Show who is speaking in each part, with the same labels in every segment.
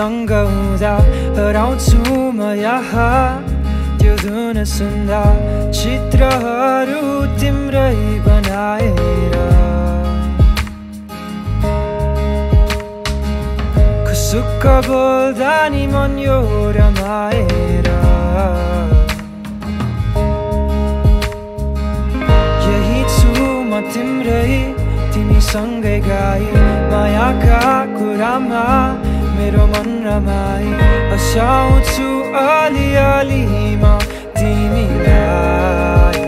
Speaker 1: तिमीसँग हुँदा हराउँछु म यहाँ त्यो धुन सुन्दा चित्रहरू तिम्रै बनाएर। खुसुक्क बोल्दा नि मन यो रमाएर। यही छु म तिम्रै तिमीसँगै गाई। मायाका कुरामा मेरो मन रमाई हँसाउँछु अलिअलि म तिमीलाई।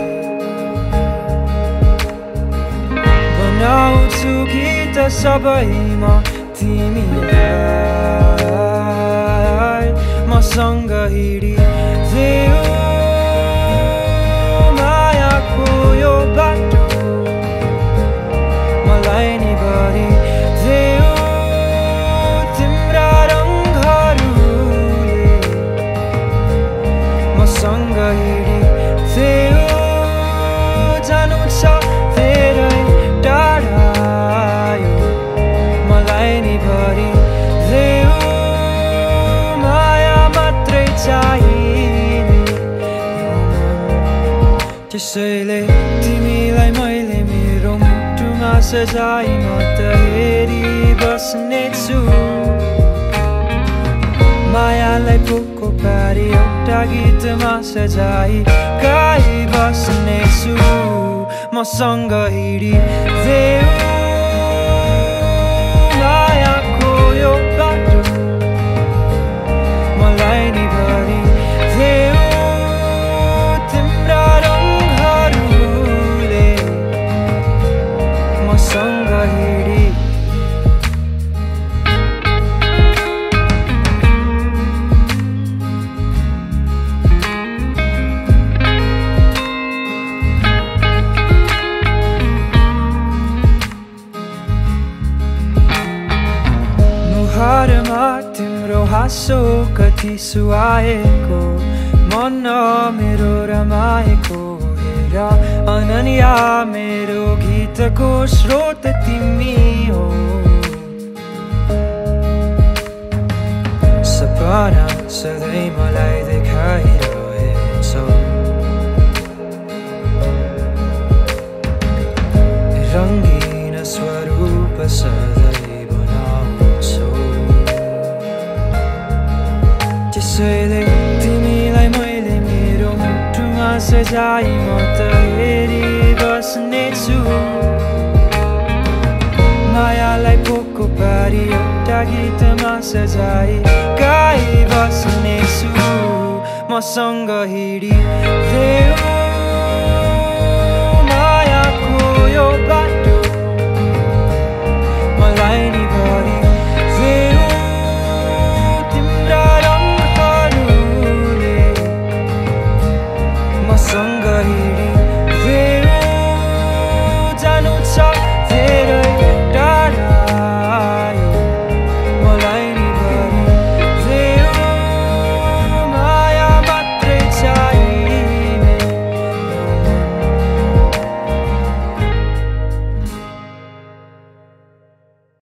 Speaker 1: बनाउँछु गीत सबैमा तिमीलाई। मसँग हिँडी देऊ जानु छ धेरै टाढा मलाई नि भरि देऊ माया मात्रै चाहिने। त्यसैले तिमीलाई मैले मेरो मुटुमा सजाइ म त हेरी बस्नेछु। मायालाई पोको पारी एउटा गीतमा सजाई गाई बस्नेछु मसँग हिँडी हाँसो कति सुहाएको मन मेरो रमाएको हेर अनन्या मेरो गीतको स्रोत तिमी हो। सपना सधैँ मलाई देखाइरहेछौ। रङ्गीन स्वरूप सधैँ त्यसैले तिमीलाई मैले मेरो मुटुमा सजाइ म त हेरी बस्नेछु मायालाई पोको पारी एउटा गीतमा सजाई गाई बस्नेछु मसँग हिँडी